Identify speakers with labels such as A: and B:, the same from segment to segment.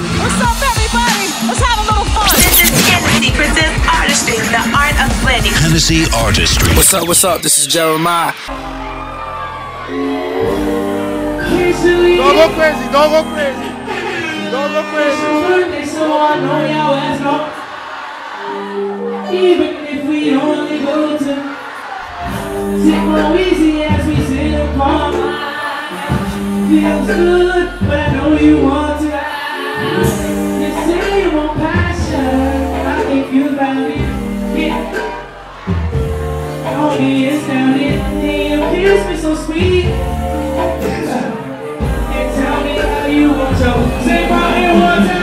A: What's up, everybody? Let's have a little fun.
B: This is Hennessy presents Artistry, the art of blending.
C: Hennessy Artistry.
D: What's up, what's up? This is Jeremih.
E: Don't go crazy, don't go crazy. Don't go crazy.
F: So I know your ass no. Even if we only go to Take go easy as we sit apart Feels good, but I know you want Astounded Then you kiss me so sweet. And tell me how you want Say my one time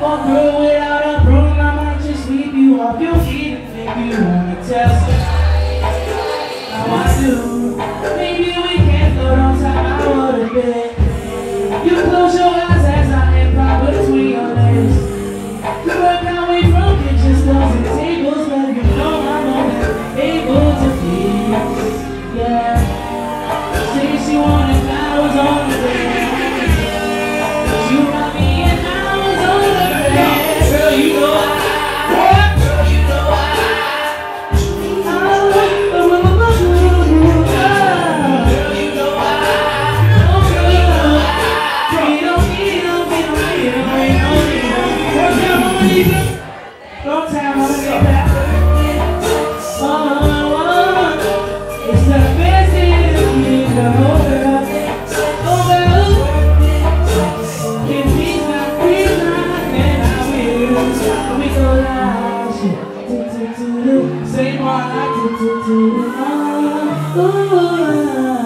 F: One girl without a broom, I might just sweep you off your feet and think you wanna test We go loud, do do do do, say why, do do do do, oh.